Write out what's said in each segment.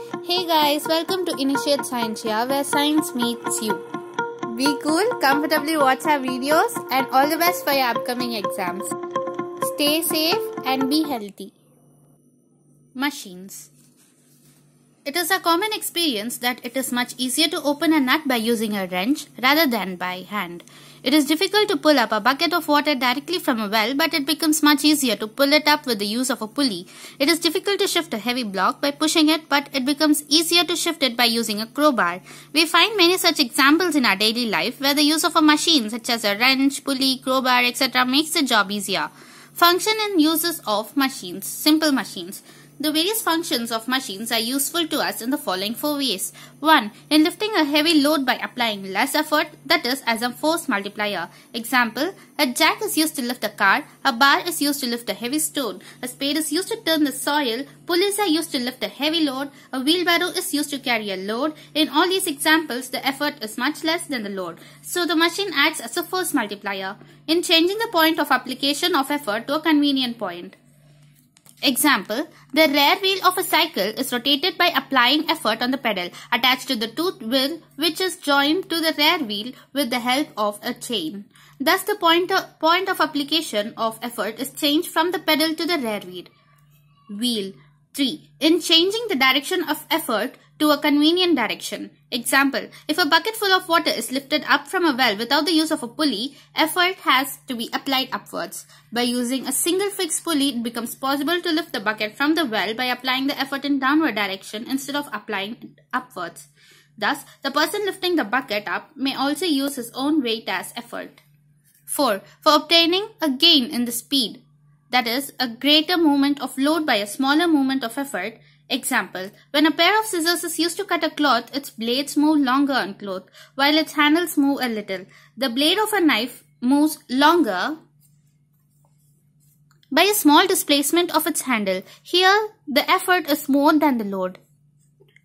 Hey guys, welcome to Initiate Scientia where science meets you. Be cool, comfortably watch our videos and all the best for your upcoming exams. Stay safe and be healthy. Machines It is a common experience that it is much easier to open a nut by using a wrench rather than by hand. It is difficult to pull up a bucket of water directly from a well, but it becomes much easier to pull it up with the use of a pulley. It is difficult to shift a heavy block by pushing it, but it becomes easier to shift it by using a crowbar. We find many such examples in our daily life where the use of a machine such as a wrench, pulley, crowbar, etc. makes the job easier. Function and uses of machines. Simple machines. The various functions of machines are useful to us in the following four ways. 1. In lifting a heavy load by applying less effort, that is, as a force multiplier. Example, a jack is used to lift a car, a bar is used to lift a heavy stone, a spade is used to turn the soil, pulleys are used to lift a heavy load, a wheelbarrow is used to carry a load. In all these examples, the effort is much less than the load. So the machine acts as a force multiplier in changing the point of application of effort to a convenient point. Example, the rear wheel of a cycle is rotated by applying effort on the pedal attached to the tooth wheel which is joined to the rear wheel with the help of a chain. Thus the point of, point of application of effort is changed from the pedal to the rear wheel. Wheel 3. In changing the direction of effort to a convenient direction. Example, if a bucket full of water is lifted up from a well without the use of a pulley, effort has to be applied upwards. By using a single fixed pulley, it becomes possible to lift the bucket from the well by applying the effort in downward direction instead of applying it upwards. Thus, the person lifting the bucket up may also use his own weight as effort. 4. For obtaining a gain in the speed, that is, a greater movement of load by a smaller movement of effort, Example, when a pair of scissors is used to cut a cloth, its blades move longer on cloth, while its handles move a little. The blade of a knife moves longer by a small displacement of its handle. Here, the effort is more than the load.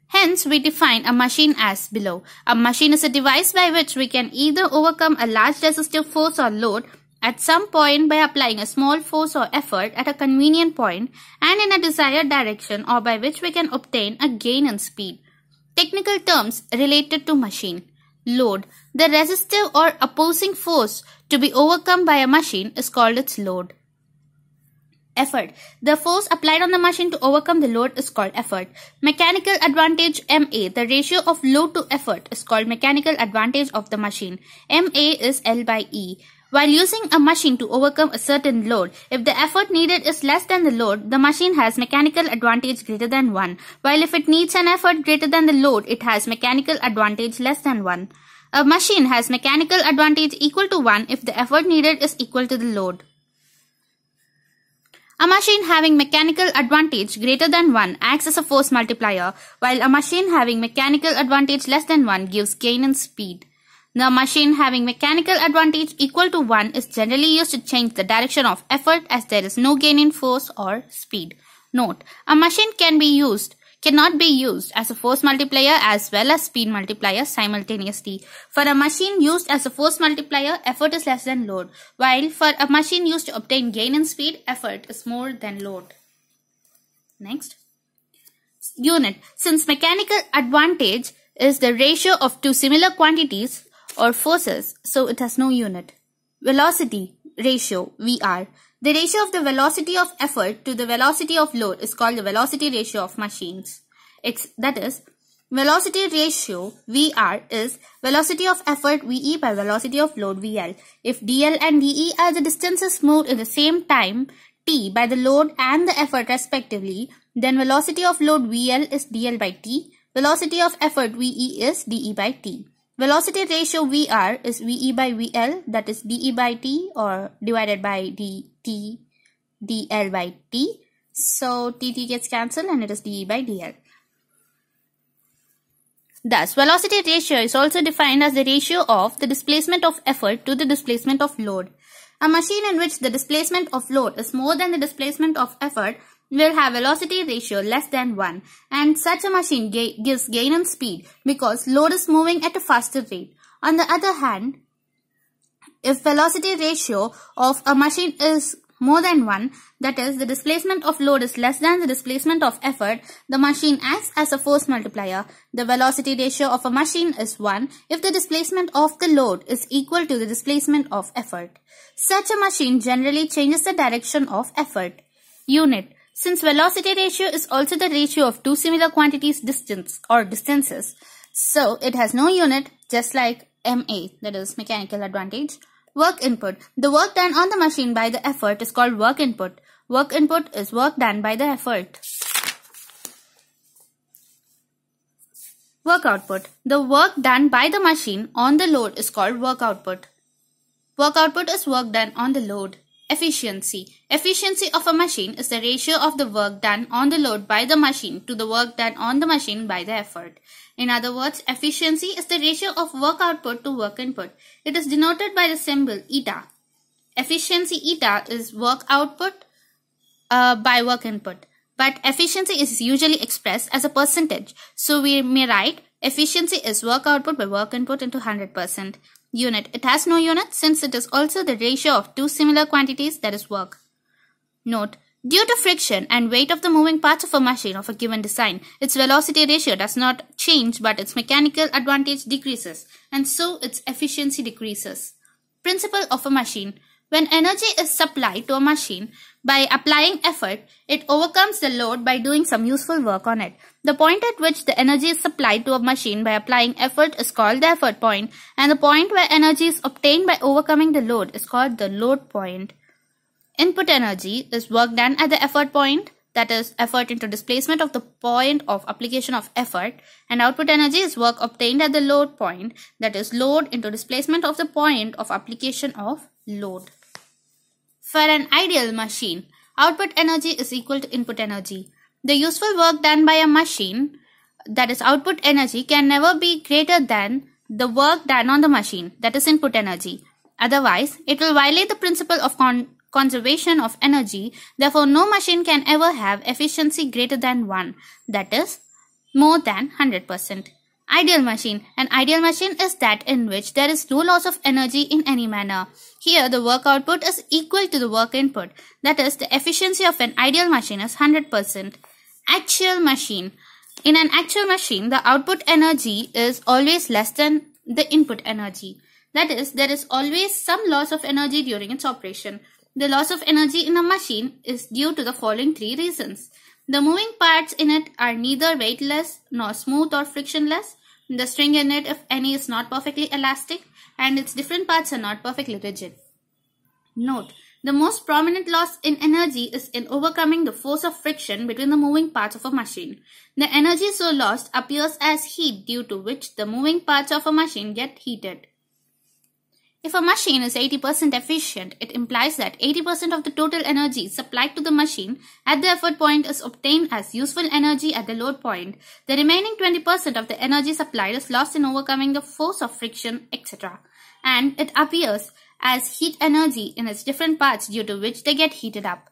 Hence, we define a machine as below. A machine is a device by which we can either overcome a large resistive force or load at some point by applying a small force or effort at a convenient point and in a desired direction or by which we can obtain a gain in speed. Technical terms related to machine. Load. The resistive or opposing force to be overcome by a machine is called its load. Effort. The force applied on the machine to overcome the load is called effort. Mechanical advantage MA. The ratio of load to effort is called mechanical advantage of the machine. MA is L by E. While using a machine to overcome a certain load, if the effort needed is less than the load, the machine has mechanical advantage greater than 1, while if it needs an effort greater than the load, it has mechanical advantage less than 1. A machine has mechanical advantage equal to 1 if the effort needed is equal to the load. A machine having mechanical advantage greater than 1 acts as a force multiplier, while a machine having mechanical advantage less than 1 gives gain in speed. The machine having mechanical advantage equal to 1 is generally used to change the direction of effort as there is no gain in force or speed. Note, a machine can be used cannot be used as a force multiplier as well as speed multiplier simultaneously. For a machine used as a force multiplier, effort is less than load, while for a machine used to obtain gain in speed, effort is more than load. Next. Unit. Since mechanical advantage is the ratio of two similar quantities, or forces, so it has no unit. Velocity ratio VR. The ratio of the velocity of effort to the velocity of load is called the velocity ratio of machines. It's that is velocity ratio VR is velocity of effort VE by velocity of load VL. If DL and DE are the distances moved in the same time T by the load and the effort respectively, then velocity of load VL is DL by T, velocity of effort VE is DE by T. Velocity ratio VR is VE by VL that is DE by T or divided by DT DL by T. So TT gets cancelled and it is DE by DL. Thus, velocity ratio is also defined as the ratio of the displacement of effort to the displacement of load. A machine in which the displacement of load is more than the displacement of effort will have velocity ratio less than 1 and such a machine gives gain in speed because load is moving at a faster rate. On the other hand, if velocity ratio of a machine is more than 1, that is, the displacement of load is less than the displacement of effort, the machine acts as a force multiplier. The velocity ratio of a machine is 1 if the displacement of the load is equal to the displacement of effort. Such a machine generally changes the direction of effort. Unit. Since velocity ratio is also the ratio of two similar quantities distance or distances, so it has no unit just like MA, that is mechanical advantage. Work input. The work done on the machine by the effort is called work input. Work input is work done by the effort. Work output. The work done by the machine on the load is called work output. Work output is work done on the load. Efficiency. Efficiency of a machine is the ratio of the work done on the load by the machine to the work done on the machine by the effort. In other words, efficiency is the ratio of work output to work input. It is denoted by the symbol eta. Efficiency eta is work output uh, by work input. But efficiency is usually expressed as a percentage. So we may write efficiency is work output by work input into 100% unit. It has no unit since it is also the ratio of two similar quantities that is work. Note, due to friction and weight of the moving parts of a machine of a given design, its velocity ratio does not change but its mechanical advantage decreases and so its efficiency decreases. Principle of a machine. When energy is supplied to a machine by applying effort, it overcomes the load by doing some useful work on it. The point at which the energy is supplied to a machine by applying effort is called the effort point, and the point where energy is obtained by overcoming the load is called the load point. Input energy is work done at the effort point, that is effort into displacement of the point of application of effort, and output energy is work obtained at the load point, that is load into displacement of the point of application of load. For an ideal machine, output energy is equal to input energy. The useful work done by a machine, that is output energy, can never be greater than the work done on the machine, that is input energy. Otherwise, it will violate the principle of con conservation of energy. Therefore, no machine can ever have efficiency greater than 1, that is, more than 100%. Ideal machine. An ideal machine is that in which there is no loss of energy in any manner. Here the work output is equal to the work input. That is, the efficiency of an ideal machine is 100%. Actual machine. In an actual machine, the output energy is always less than the input energy. That is, there is always some loss of energy during its operation. The loss of energy in a machine is due to the following three reasons. The moving parts in it are neither weightless nor smooth or frictionless. The string in it, if any, is not perfectly elastic and its different parts are not perfectly rigid. Note, the most prominent loss in energy is in overcoming the force of friction between the moving parts of a machine. The energy so lost appears as heat due to which the moving parts of a machine get heated. If a machine is 80% efficient, it implies that 80% of the total energy supplied to the machine at the effort point is obtained as useful energy at the load point. The remaining 20% of the energy supplied is lost in overcoming the force of friction, etc. And it appears as heat energy in its different parts due to which they get heated up.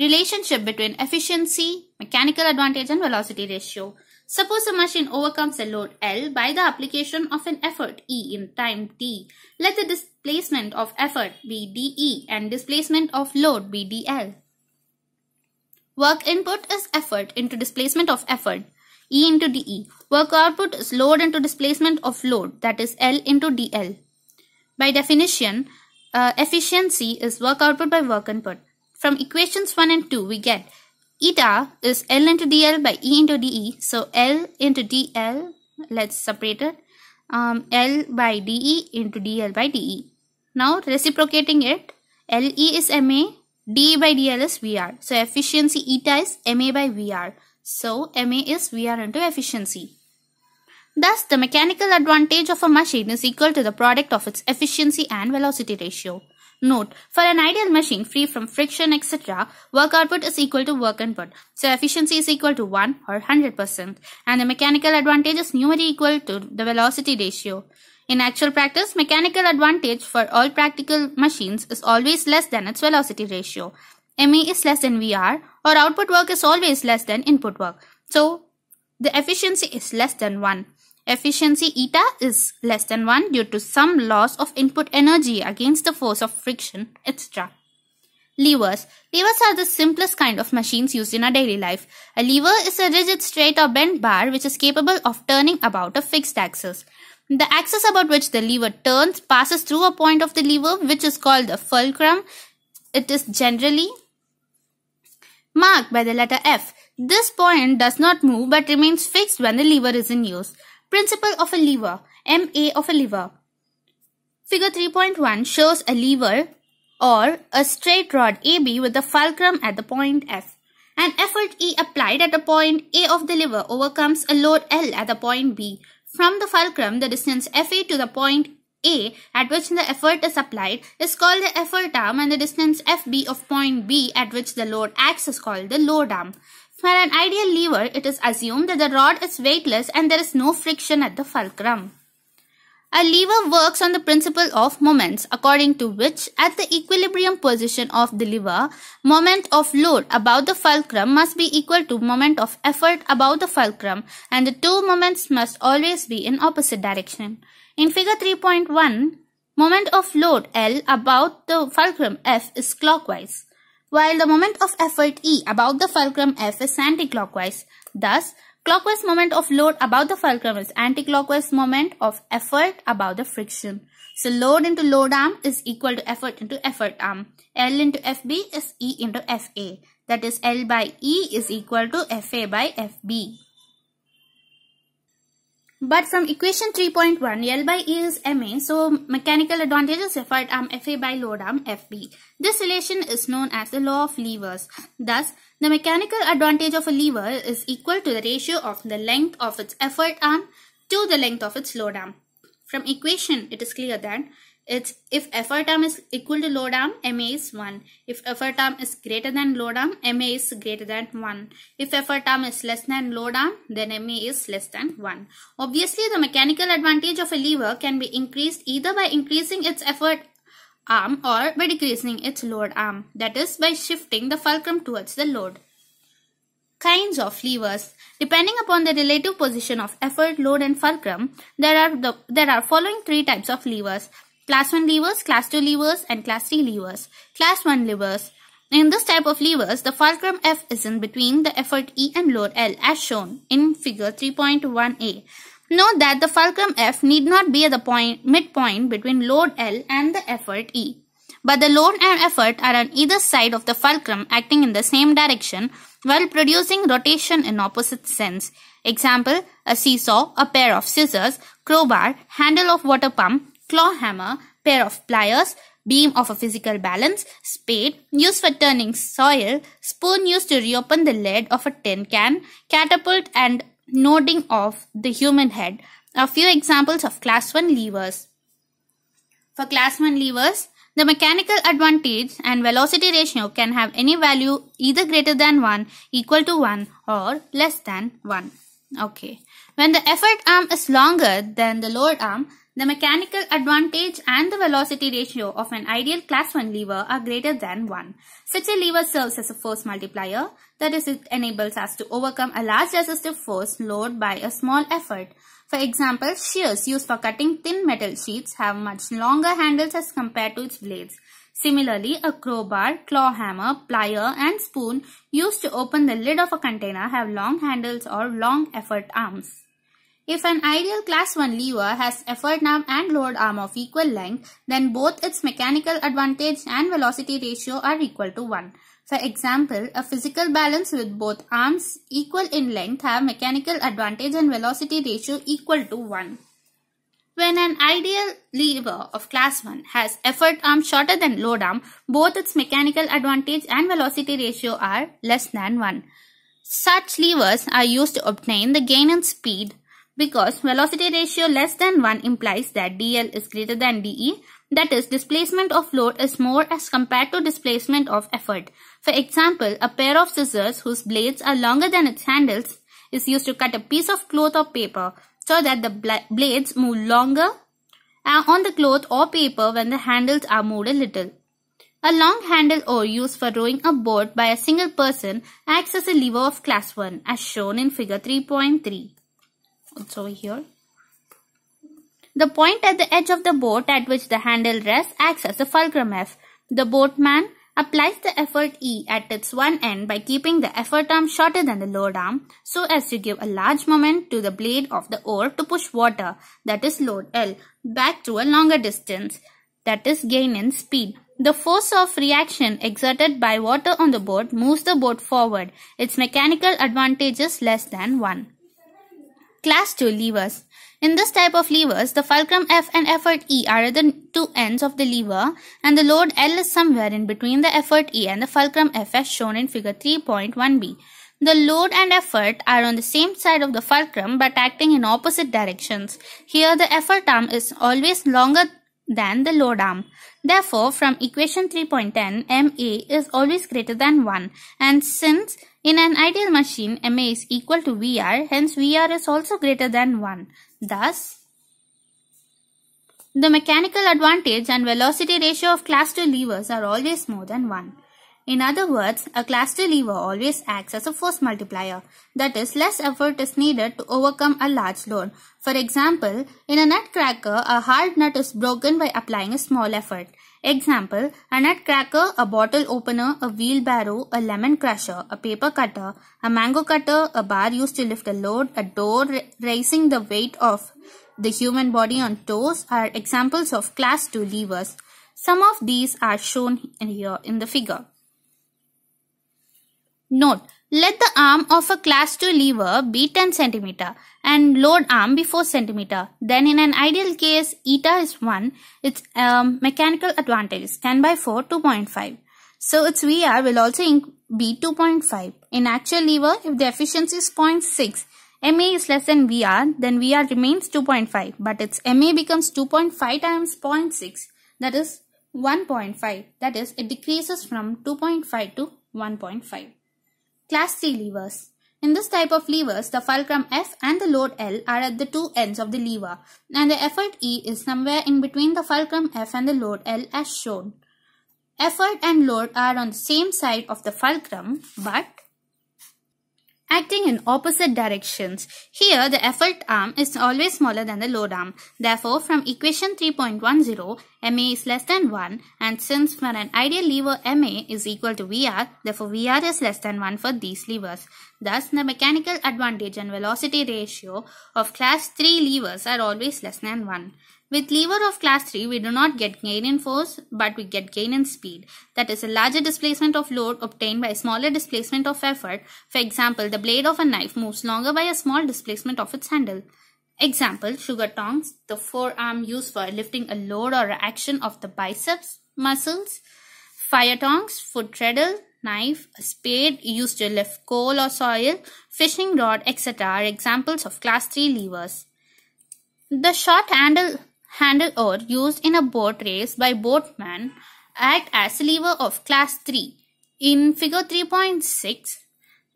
Relationship between efficiency, mechanical advantage and velocity ratio. Suppose a machine overcomes a load L by the application of an effort E in time t. Let the displacement of effort be dE and displacement of load be dL. Work input is effort into displacement of effort, E into dE. Work output is load into displacement of load, that is L into dL. By definition, uh, efficiency is work output by work input. From equations 1 and 2, we get Eta is L into dL by E into dE. So L into dL, let's separate it. Um, L by dE into dL by dE. Now reciprocating it, LE is MA, dE by dL is VR. So efficiency eta is MA by VR. So MA is VR into efficiency. Thus, the mechanical advantage of a machine is equal to the product of its efficiency and velocity ratio. Note, for an ideal machine free from friction etc., work output is equal to work input. So efficiency is equal to 1 or 100% and the mechanical advantage is numerically equal to the velocity ratio. In actual practice, mechanical advantage for all practical machines is always less than its velocity ratio. MA is less than VR or output work is always less than input work. So, the efficiency is less than 1. Efficiency eta is less than 1 due to some loss of input energy against the force of friction, etc. Levers. Levers are the simplest kind of machines used in our daily life. A lever is a rigid, straight or bent bar which is capable of turning about a fixed axis. The axis about which the lever turns passes through a point of the lever which is called the fulcrum. It is generally marked by the letter F. This point does not move but remains fixed when the lever is in use. Principle of a lever. MA of a lever. Figure 3.1 shows a lever or a straight rod AB with the fulcrum at the point F. An effort E applied at the point A of the lever overcomes a load L at the point B. From the fulcrum, the distance FA to the point A at which the effort is applied is called the effort arm and the distance FB of point B at which the load acts is called the load arm. For an ideal lever, it is assumed that the rod is weightless and there is no friction at the fulcrum. A lever works on the principle of moments, according to which, at the equilibrium position of the lever, moment of load about the fulcrum must be equal to moment of effort about the fulcrum, and the two moments must always be in opposite direction. In figure 3.1, moment of load L about the fulcrum F is clockwise, while the moment of effort E about the fulcrum F is anti-clockwise. Thus, Clockwise moment of load about the fulcrum is anti-clockwise moment of effort about the friction. So load into load arm is equal to effort into effort arm. L into FB is E into FA. That is L by E is equal to FA by FB. But from equation 3.1, L by E is MA, so mechanical advantage is effort arm FA by load arm FB. This relation is known as the law of levers. Thus, the mechanical advantage of a lever is equal to the ratio of the length of its effort arm to the length of its load arm. From equation, it is clear that it's if effort arm is equal to load arm, MA is 1. If effort arm is greater than load arm, MA is greater than 1. If effort arm is less than load arm, then MA is less than 1. Obviously, the mechanical advantage of a lever can be increased either by increasing its effort arm or by decreasing its load arm, that is by shifting the fulcrum towards the load. Kinds of levers. Depending upon the relative position of effort, load and fulcrum, there are, the, there are following three types of levers. Class 1 levers, Class 2 levers and Class 3 levers. Class 1 levers. In this type of levers, the fulcrum F is in between the effort E and load L as shown in figure 3.1a. Note that the fulcrum F need not be at the point midpoint between load L and the effort E. But the load and effort are on either side of the fulcrum acting in the same direction while producing rotation in opposite sense. Example, a seesaw, a pair of scissors, crowbar, handle of water pump, claw hammer, pair of pliers, beam of a physical balance, spade used for turning soil, spoon used to reopen the lid of a tin can, catapult and nodding of the human head. A few examples of class 1 levers. For class 1 levers, the mechanical advantage and velocity ratio can have any value either greater than 1, equal to 1 or less than 1. Okay. When the effort arm is longer than the load arm, the mechanical advantage and the velocity ratio of an ideal class 1 lever are greater than 1. Such a lever serves as a force multiplier, that is it enables us to overcome a large resistive force load by a small effort. For example, shears used for cutting thin metal sheets have much longer handles as compared to its blades. Similarly, a crowbar, claw hammer, plier and spoon used to open the lid of a container have long handles or long effort arms. If an ideal class 1 lever has effort arm and load arm of equal length, then both its mechanical advantage and velocity ratio are equal to 1. For example, a physical balance with both arms equal in length have mechanical advantage and velocity ratio equal to 1. When an ideal lever of class 1 has effort arm shorter than load arm, both its mechanical advantage and velocity ratio are less than 1. Such levers are used to obtain the gain in speed because velocity ratio less than 1 implies that dl is greater than de, that is displacement of load is more as compared to displacement of effort. For example, a pair of scissors whose blades are longer than its handles is used to cut a piece of cloth or paper so that the blades move longer uh, on the cloth or paper when the handles are moved a little. A long handle oar used for rowing a boat by a single person acts as a lever of class 1 as shown in figure 3.3 it's over here. The point at the edge of the boat at which the handle rests acts as a fulcrum F. The boatman applies the effort E at its one end by keeping the effort arm shorter than the load arm so as to give a large moment to the blade of the oar to push water, that is load L, back to a longer distance, that is gain in speed. The force of reaction exerted by water on the boat moves the boat forward. Its mechanical advantage is less than 1. Class 2 levers. In this type of levers, the fulcrum F and effort E are at the two ends of the lever and the load L is somewhere in between the effort E and the fulcrum F as shown in figure 3.1b. The load and effort are on the same side of the fulcrum but acting in opposite directions. Here the effort arm is always longer than the load arm. Therefore, from equation 3.10, MA is always greater than 1 and since in an ideal machine MA is equal to VR, hence VR is also greater than 1. Thus, the mechanical advantage and velocity ratio of class 2 levers are always more than 1. In other words, a class 2 lever always acts as a force multiplier. That is, less effort is needed to overcome a large load. For example, in a nutcracker, a hard nut is broken by applying a small effort. Example, a nutcracker, a bottle opener, a wheelbarrow, a lemon crusher, a paper cutter, a mango cutter, a bar used to lift a load, a door raising the weight of the human body on toes are examples of class 2 levers. Some of these are shown here in the figure. Note, let the arm of a class 2 lever be 10 cm and load arm be 4 cm. Then in an ideal case, eta is 1, its um, mechanical advantage is 10 by 4, 2.5. So its VR will also be 2.5. In actual lever, if the efficiency is 0.6, MA is less than VR, then VR remains 2.5, but its MA becomes 2.5 times 0.6, that is 1.5. That is, it decreases from 2.5 to 1.5. Class 3 levers. In this type of levers, the fulcrum F and the load L are at the two ends of the lever and the effort E is somewhere in between the fulcrum F and the load L as shown. Effort and load are on the same side of the fulcrum but acting in opposite directions. Here, the effort arm is always smaller than the load arm. Therefore, from equation 3.10, MA is less than 1 and since for an ideal lever MA is equal to VR, therefore VR is less than 1 for these levers. Thus, the mechanical advantage and velocity ratio of class 3 levers are always less than 1. With lever of class 3, we do not get gain in force, but we get gain in speed. That is a larger displacement of load obtained by a smaller displacement of effort. For example, the blade of a knife moves longer by a small displacement of its handle. Example, sugar tongs, the forearm used for lifting a load or action of the biceps muscles. Fire tongs, foot treadle, knife, a spade used to lift coal or soil, fishing rod, etc. are examples of class 3 levers. The short handle handle oar used in a boat race by boatmen act as a lever of class 3. In figure 3.6,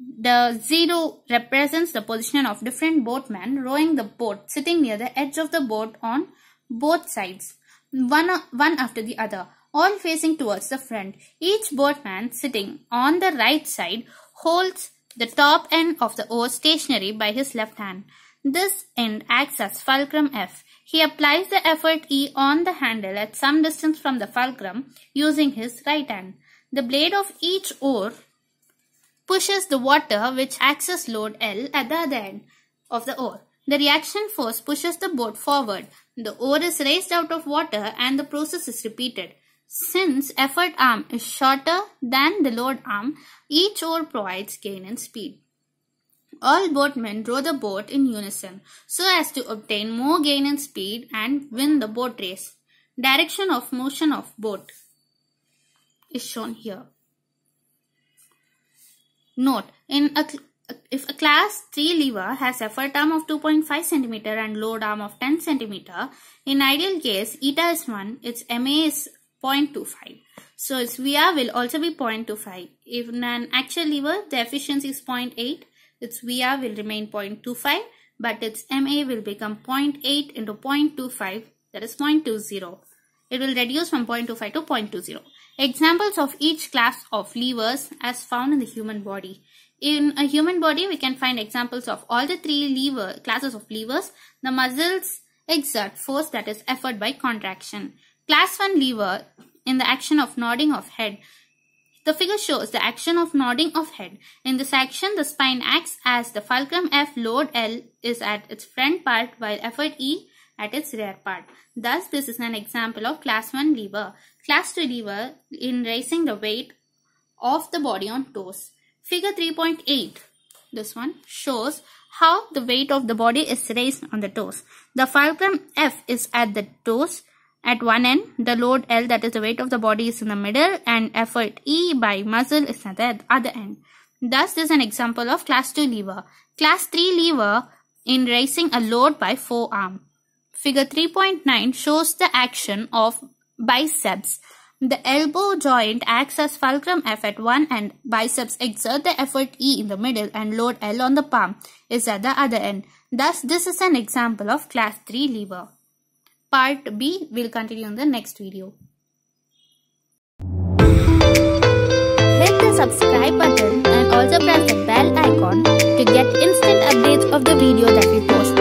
the zero represents the position of different boatmen rowing the boat sitting near the edge of the boat on both sides, one, one after the other, all facing towards the front. Each boatman sitting on the right side holds the top end of the oar stationary by his left hand. This end acts as fulcrum F. He applies the effort E on the handle at some distance from the fulcrum using his right hand. The blade of each oar pushes the water which acts as load L at the other end of the oar. The reaction force pushes the boat forward. The oar is raised out of water and the process is repeated. Since effort arm is shorter than the load arm, each oar provides gain in speed. All boatmen row the boat in unison so as to obtain more gain in speed and win the boat race. Direction of motion of boat is shown here. Note, in a, if a class 3 lever has effort arm of 2.5 cm and load arm of 10 cm, in ideal case, eta is 1, its MA is 0.25. So its VR will also be 0.25. If in an actual lever, the efficiency is 0.8 its VR will remain 0.25 but its MA will become 0.8 into 0.25 that is 0.20. It will reduce from 0.25 to 0.20. Examples of each class of levers as found in the human body. In a human body, we can find examples of all the three lever classes of levers. The muscles exert force that is effort by contraction. Class 1 lever in the action of nodding of head The figure shows the action of nodding of head. In this action, the spine acts as the fulcrum F load L is at its front part while effort E at its rear part. Thus, this is an example of class 1 lever. Class 2 lever in raising the weight of the body on toes. Figure 3.8. This one shows how the weight of the body is raised on the toes. The fulcrum F is at the toes at one end, the load L that is the weight of the body is in the middle and effort E by muscle is at the other end. Thus, this is an example of class 2 lever. Class 3 lever in raising a load by forearm. Figure 3.9 shows the action of biceps. The elbow joint acts as fulcrum F at one end. Biceps exert the effort E in the middle and load L on the palm is at the other end. Thus, this is an example of class 3 lever. Part B will continue in the next video. Hit the subscribe button and also press the bell icon to get instant updates of the video that we post.